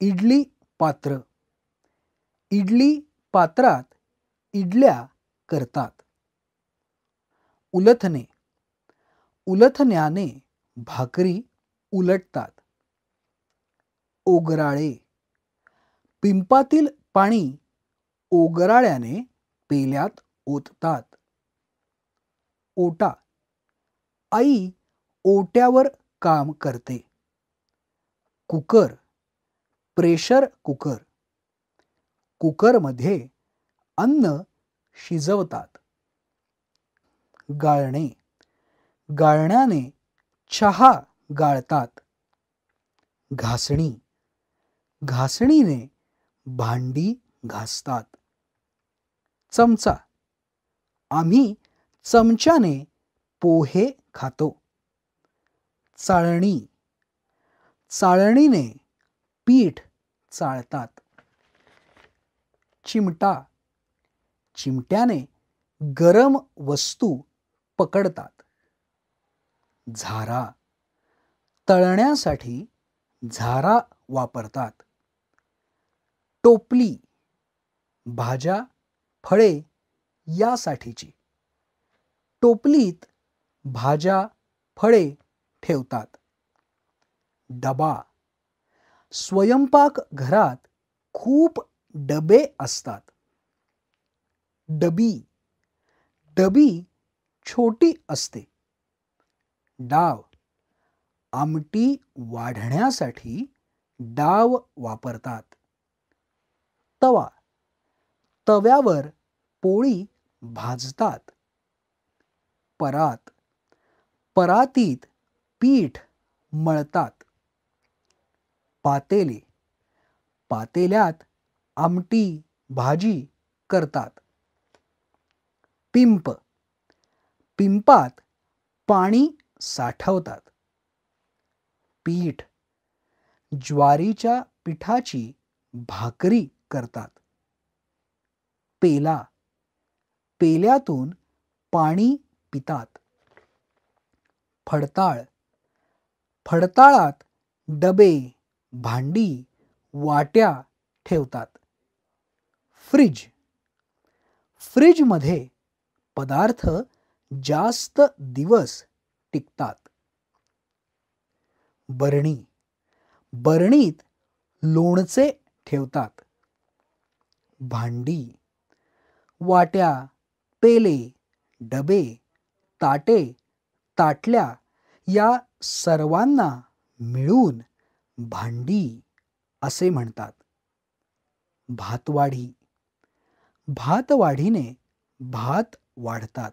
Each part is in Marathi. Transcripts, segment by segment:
इडली पात्र. इडली पात्रात इडल्या करतात. उलथणे. उलथण्याने भाकरी उलटतात. ओगराळे. पिंपातील पाणी ओगराळ्याने पेल्यात ओततात. ओटा. आई ओट्यावर काम करते. कुकर. Pressure cooker. कुकरमध्ये अन्न शिजवतात. गाळणे. गाळण्याने चहा गाळतात. घासणी. घासणीने भांडी घासतात. चमचा. आम्ही चमच्याने पोहे खातो. चाळणी. चाळणीने पीठ चाळतात. चिमटा. चिमट्याने गरम वस्तू पकडतात. झारा. तळण्यासाठी झारा वापरतात. टोपली. भाज्या फळे यासाठीची. टोपलीत भाज्या फळे ठेवतात. डबा. स्वयंपाक घरात खूप डबे असतात. डबी. डबी छोटी असते. डाव. आमटी वाढण्यासाठी डाव वापरतात. तवा. तव्यावर पोळी भाजतात. परात. परातीत पीठ मळतात. पातेले. पातेल्यात आमटी भाजी करतात. पिंप. पिंपात पाणी साठवतात. पीठ. ज्वारीच्या पिठाची भाकरी करतात. पेला. पेल्यातून पाणी पितात. फडताळ. फडताळात डबे. भांडी वाट्या ठेवतात. फ्रीज. फ्रीजमध्ये पदार्थ जास्त दिवस टिकतात. बरणी. बरणीत लोणचे ठेवतात. भांडी. वाट्या पेले डबे ताटे ताटल्या या सर्वांना मिळून भांडी असे म्हणतात. भातवाढी. भातवाढीने भात वाढतात.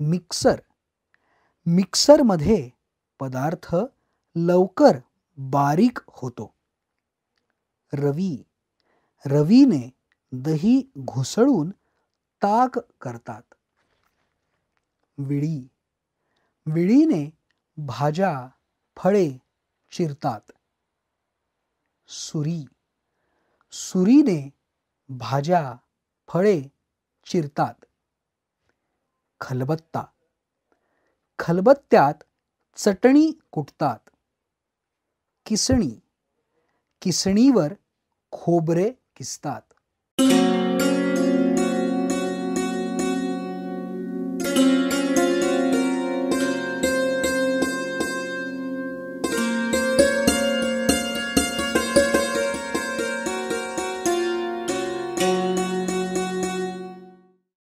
मिक्सर. मिक्सरमध्ये पदार्थ लवकर बारीक होतो. रवी. रवीने दही घुसळून ताक करतात. विळी. विळीने भाज्या फळे चिरतात. सुरी. सुरीने भाज्या फळे चिरतात. खलबत्ता. खलबत्त्यात चटणी कुटतात. किसणी. किसणीवर खोबरे किसतात.